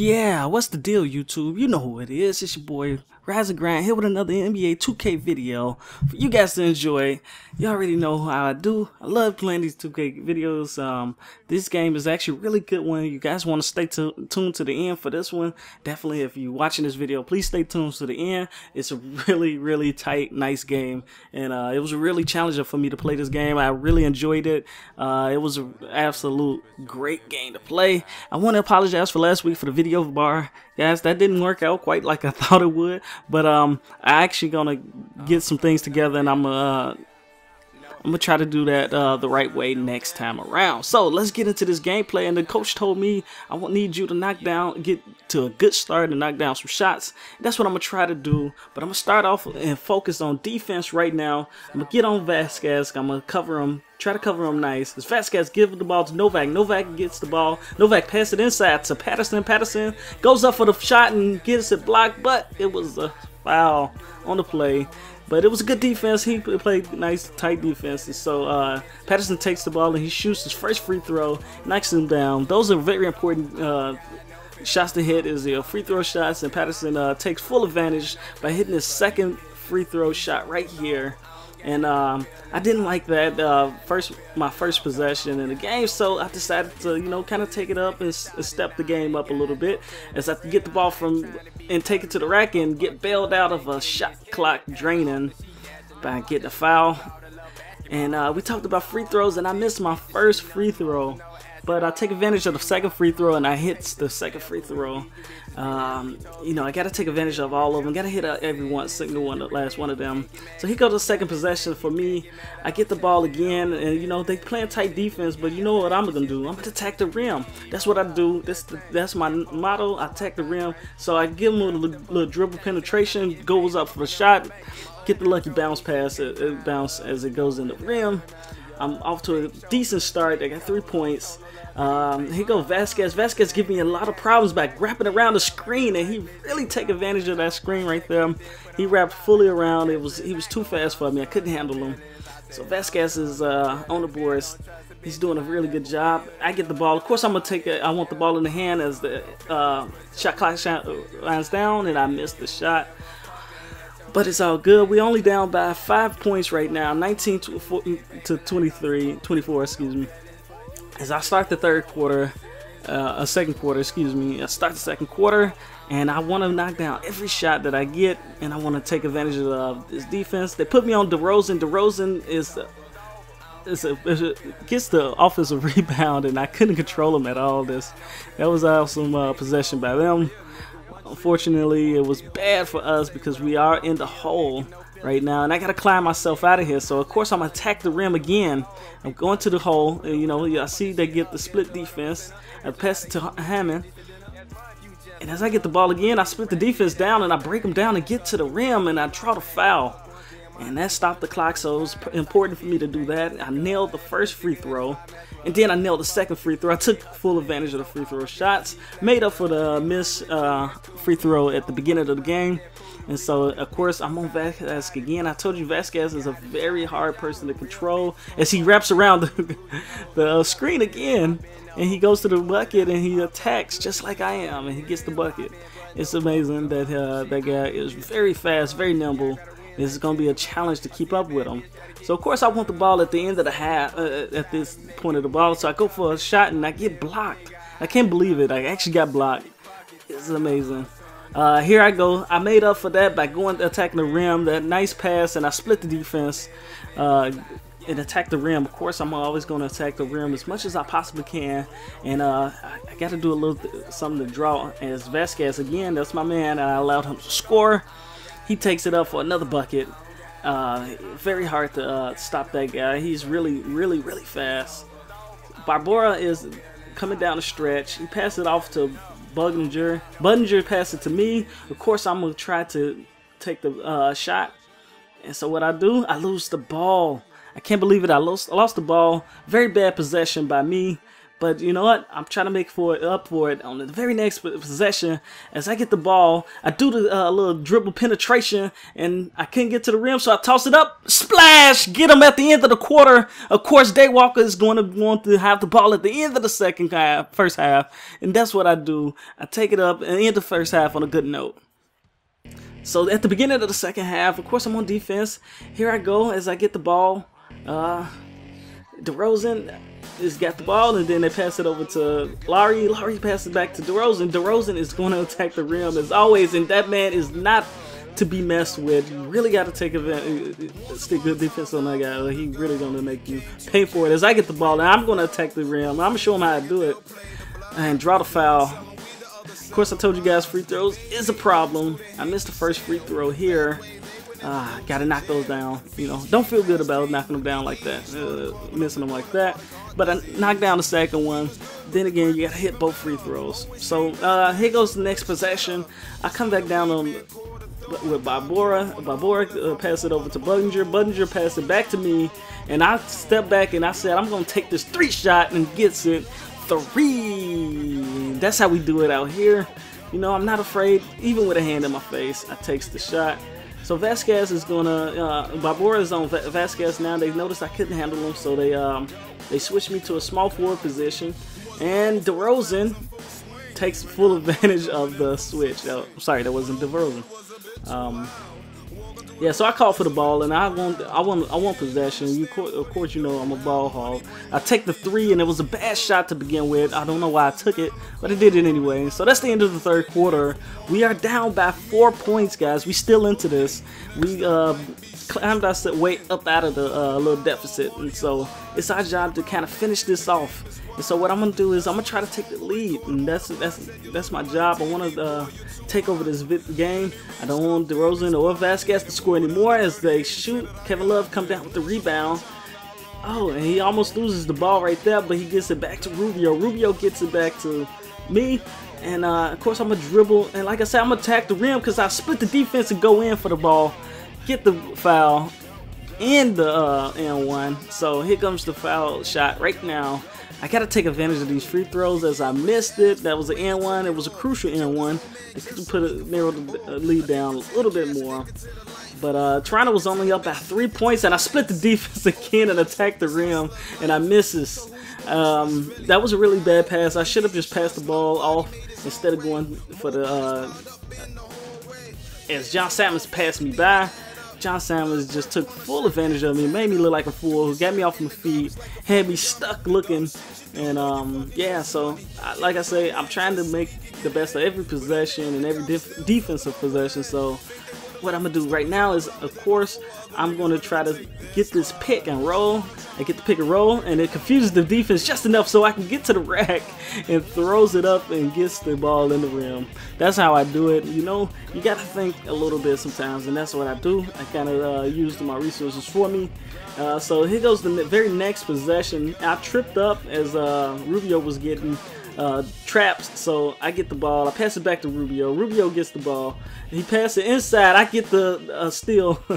Yeah, what's the deal, YouTube? You know who it is. It's your boy Rise Grind here with another NBA 2K video for you guys to enjoy. You already know how I do. I love playing these 2K videos. Um, this game is actually a really good one. You guys want to stay tuned to the end for this one. Definitely, if you're watching this video, please stay tuned to the end. It's a really, really tight, nice game, and uh, it was really challenging for me to play this game. I really enjoyed it. Uh, it was an absolute great game to play. I want to apologize for last week for the video bar, guys. That didn't work out quite like I thought it would. But um, I actually gonna get some things together, and I'm uh, I'm gonna try to do that uh, the right way next time around. So let's get into this gameplay. And the coach told me I won't need you to knock down, get to a good start and knock down some shots. That's what I'm gonna try to do. But I'm gonna start off and focus on defense right now. I'm gonna get on Vasquez. I'm gonna cover him. Try to cover him nice. As Vasquez gives the ball to Novak. Novak gets the ball. Novak passes it inside to Patterson. Patterson goes up for the shot and gets it blocked, but it was a foul on the play. But it was a good defense. He played nice, tight defenses. so uh, Patterson takes the ball and he shoots his first free throw, knocks him down. Those are very important uh, shots to hit. Is the free throw shots, and Patterson uh, takes full advantage by hitting his second free throw shot right here and um, I didn't like that uh, first my first possession in the game, so I decided to you know kind of take it up and, and, step the game up a little bit as I get the ball from and take it to the rack and get bailed out of a shot clock draining by getting a foul. And uh, we talked about free throws, and I missed my first free throw. But I take advantage of the second free throw and I hit the second free throw. Um, you know, I got to take advantage of all of them. Got to hit every one, single one, the last one of them. So he goes to second possession for me. I get the ball again, and you know they playing tight defense. But you know what I'm gonna do? I'm gonna attack the rim. That's what I do. That's the, that's my motto. I attack the rim. So I give him a little, little dribble penetration. Goes up for a shot. Get the lucky bounce pass. It, it bounce as it goes in the rim. I'm off to a decent start. I got three points. Um, here goes Vasquez. Vasquez giving me a lot of problems by wrapping around the screen, and he really take advantage of that screen right there. He wrapped fully around. It was he was too fast for me. I couldn't handle him. So Vasquez is uh, on the boards. He's doing a really good job. I get the ball. Of course, I'm gonna take it. I want the ball in the hand as the uh, shot clock lines down, and I miss the shot. But it's all good. We only down by five points right now, 19 to, to 23, 24, excuse me as I start the third quarter, uh, a second quarter, excuse me, I start the second quarter, and I want to knock down every shot that I get, and I want to take advantage of uh, this defense. They put me on DeRozan. DeRozan is is a, is a, gets the offensive rebound, and I couldn't control him at all. This that was awesome uh, possession by them. Unfortunately, it was bad for us because we are in the hole right now, and I gotta climb myself out of here. So of course I'm gonna attack the rim again. I'm going to the hole, and you know I see they get the split defense. I pass it to Hammond, and as I get the ball again, I split the defense down and I break them down and get to the rim, and I draw the foul. And that stopped the clock, so it was important for me to do that. I nailed the first free throw, and then I nailed the second free throw. I took full advantage of the free throw shots, made up for the miss uh, free throw at the beginning of the game. And so, of course, I'm on Vasquez again. I told you Vasquez is a very hard person to control as he wraps around the, the uh, screen again. And he goes to the bucket and he attacks just like I am. And he gets the bucket. It's amazing that uh, that guy is very fast, very nimble. It's going to be a challenge to keep up with him. So, of course, I want the ball at the end of the half, uh, at this point of the ball. So I go for a shot and I get blocked. I can't believe it. I actually got blocked. It's amazing. Uh, here I go. I made up for that by going attacking the rim. That nice pass, and I split the defense uh, and attack the rim. Of course, I'm always going to attack the rim as much as I possibly can. And uh, I got to do a little something to draw. As Vasquez again, that's my man. I allowed him to score. He takes it up for another bucket. Uh, very hard to uh, stop that guy. He's really, really, really fast. Barbora is coming down the stretch. He passes it off to Budinger. Budinger passed it to me. Of course, I'm going to try to take the uh, shot. And so what I do, I lose the ball. I can't believe it. I lost, I lost the ball. Very bad possession by me. But you know what? I'm trying to make for it up for it on the very next possession. As I get the ball, I do the uh, little dribble penetration, and I can't get to the rim, so I toss it up, splash, get him at the end of the quarter. Of course, Daywalker is going to want to have the ball at the end of the second half, first half, and that's what I do. I take it up and end the first half on a good note. So at the beginning of the second half, of course, I'm on defense. Here I go as I get the ball. Uh, DeRozan has got the ball, and then they pass it over to Lowry. Lowry passes back to DeRozan. DeRozan is going to attack the rim as always, and that man is not to be messed with. You really got to take advantage, uh, stick good defense on that guy. He really going to make you pay for it. As I get the ball, and I'm going to attack the rim. I'm going to show him how to do it and draw the foul. Of course, I told you guys free throws is a problem. I missed the first free throw here. Uh, gotta knock those down. You know, don't feel good about knocking them down like that, uh, missing them like that. But I knocked down the second one. Then again, you gotta hit both free throws. So uh, here goes the next possession. I come back down on with Barbora. Barbora uh, pass it over to Budinger. Budinger pass it back to me, and I step back and I said, I'm gonna take this three shot and gets it three. That's how we do it out here. You know, I'm not afraid, even with a hand in my face. I takes the shot. So Vasquez is gonna, uh, is on Vasquez now. They noticed I couldn't handle him, so they um, they switched me to a small forward position. And DeRozan takes full advantage of the switch. Oh, sorry, that wasn't DeRozan. Um, yeah, so I call for the ball, and I want, I want, I want possession. You, of course, you know I'm a ball hog. I take the three, and it was a bad shot to begin with. I don't know why I took it, but I did it anyway. So that's the end of the third quarter. We are down by four points, guys. We still into this. We uh, climbed our way up out of the uh, little deficit, and so it's our job to kind of finish this off. And so what I'm gonna do is I'm gonna try to take the lead, and that's that's that's my job. I want to uh, take over this game. I don't want DeRozan or Vasquez to score anymore as they shoot. Kevin Love come down with the rebound. Oh, and he almost loses the ball right there, but he gets it back to Rubio. Rubio gets it back to me. And uh, of course, I'm to dribble. And like I said, I'm to attack the rim because I split the defense and go in for the ball. Get the foul and the uh, and-one. So here comes the foul shot right now. I got to take advantage of these free throws as I missed it. That was an end one. It was a crucial end one. They could put a narrowed the lead down a little bit more. But uh, Toronto was only up by three points, and I split the defense again and attacked the rim, and I misses. Um, that was a really bad pass. I should have just passed the ball off instead of going for the. Uh, as John Salmons passed me by, John Salmons just took full advantage of me, made me look like a fool, who got me off my feet, had me stuck looking, and um, yeah. So, like I say, I'm trying to make the best of every possession and every defensive possession. So, what I'm gonna do right now is, of course, I'm gonna try to get this pick and roll. I get the pick and roll, and it confuses the defense just enough so I can get to the rack and throws it up and gets the ball in the rim. That's how I do it. You know, you gotta think a little bit sometimes, and that's what I do. I kind of uh, used my resources for me. Uh, so here goes the very next possession. I tripped up as uh, Rubio was getting uh, traps. So I get the ball. I pass it back to Rubio. Rubio gets the ball. He passes it inside. I get the uh, steal.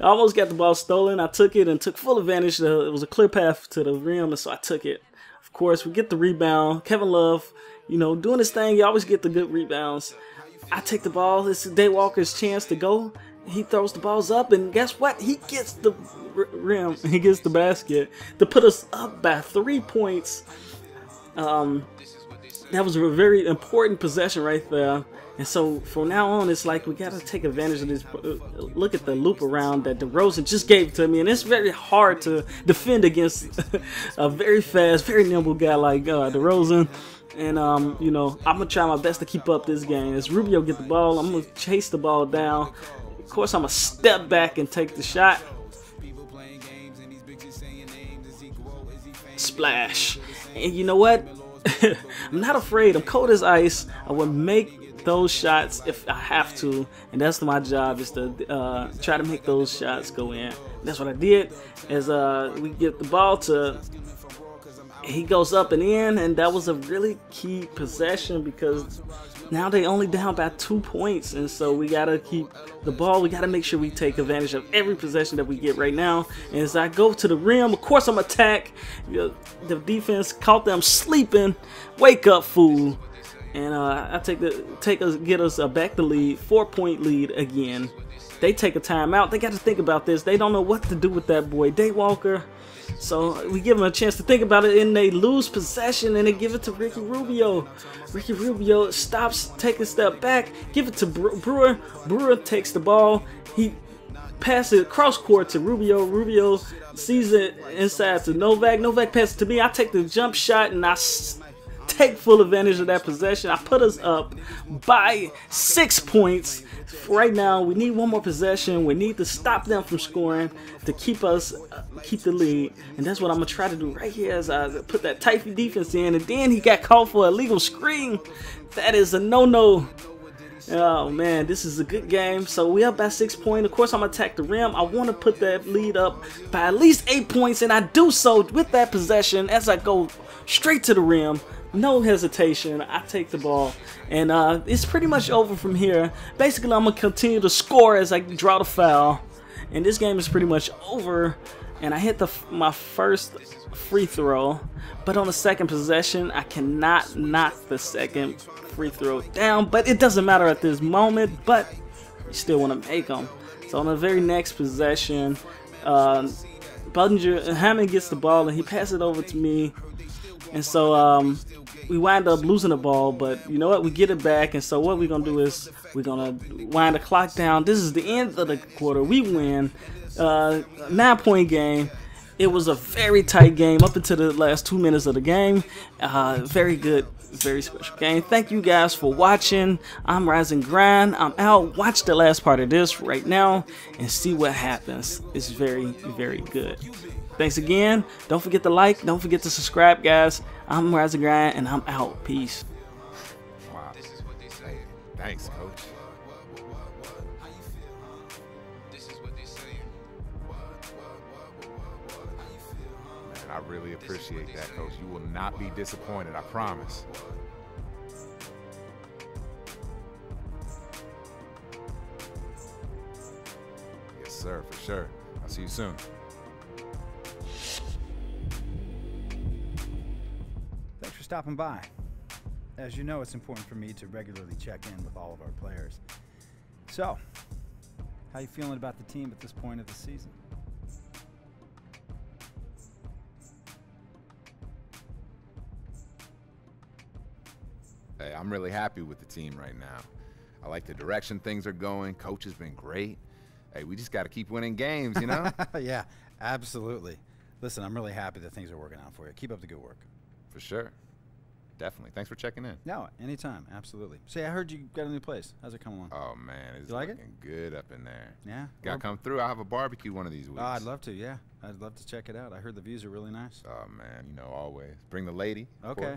I almost got the ball stolen. I took it and took full advantage. It was a clear path to the rim, and so I took it. Of course, we get the rebound. Kevin Love, you know, doing his thing. You always get the good rebounds. I take the ball. It's Daywalker's chance to go. He throws the balls up, and guess what? He gets the rim. He gets the basket to put us up by three points. Um, that was a very important possession right there. And so from now on, it's like we got to take advantage of this. Uh, look at the loop around that DeRozan just gave to me. And it's very hard to defend against a very fast, very nimble guy like uh, DeRozan. And, um, you know, I'm going to try my best to keep up this game. As Rubio get the ball, I'm going to chase the ball down. Of course, I'm going to step back and take the shot. Splash. And you know what? I'm not afraid. I'm cold as ice. I will make those shots if I have to, and that's my job is to uh, try to make those shots go in. That's what I did. As uh, we get the ball to, he goes up and in, and that was a really key possession because now they only down by two points, and so we gotta keep the ball. We gotta make sure we take advantage of every possession that we get right now. And as I go to the rim, of course I'm attack. The defense caught them sleeping. Wake up, fool! And uh, I take the take us get us a back the lead, four point lead again. They take a timeout. They got to think about this. They don't know what to do with that boy, Daywalker. So we give them a chance to think about it, and they lose possession, and they give it to Ricky Rubio. Ricky Rubio stops, take a step back, give it to Brewer. Brewer takes the ball. He passes it cross court to Rubio. Rubio sees it inside to Novak. Novak passes to me. I take the jump shot, and I take full advantage of that possession. I put us up by six points. Right now, we need one more possession. We need to stop them from scoring to keep us uh, keep the lead, and that's what I'm gonna try to do right here as I put that tight defense in. And then he got called for a legal screen. That is a no-no. Oh man, this is a good game. So we up by six points. Of course, I'm gonna attack the rim. I want to put that lead up by at least eight points, and I do so with that possession as I go straight to the rim no hesitation. I take the ball, and uh, it's pretty much over from here. Basically, I'm gonna continue to score as I draw the foul, and this game is pretty much over. And I hit the my first free throw, but on the second possession, I cannot knock the second free throw down. But it doesn't matter at this moment. But you still want to make them. So on the very next possession, uh, Budinger Hammond gets the ball and he passes it over to me. And so um, we wind up losing the ball, but you know what? We get it back, and so what we're gonna do is we're gonna wind the clock down. This is the end of the quarter. We win, uh, nine point game. It was a very tight game up until the last two minutes of the game. Uh, very good, very special game. Thank you guys for watching. I'm Rising Grind. I'm out. Watch the last part of this right now and see what happens. It's very, very good. Thanks again. Don't forget to like. Don't forget to subscribe, guys. I'm Rise and Grind, and I'm out. Peace. Wow. Hey, thanks, Coach. Man, I really appreciate that, Coach. You will not be disappointed, I promise. Yes, sir, for sure. I'll see you soon. Stopping by. As you know, it's important for me to regularly check in with all of our players. So, how you feeling about the team at this point of the season? Hey, I'm really happy with the team right now. I like the direction things are going. Coach has been great. Hey, we just got to keep winning games, you know? yeah, absolutely. Listen, I'm really happy that things are working out for you. Keep up the good work. For sure. Definitely. Thanks for checking in. No, anytime. Absolutely. Say, I heard you got a new place. How's it coming along? Oh man, it's you like looking it? good up in there. Yeah. Got to come through. I'll have a barbecue one of these weeks. Oh, I'd love to. Yeah, I'd love to check it out. I heard the views are really nice. Oh man, you know, always bring the lady. Okay.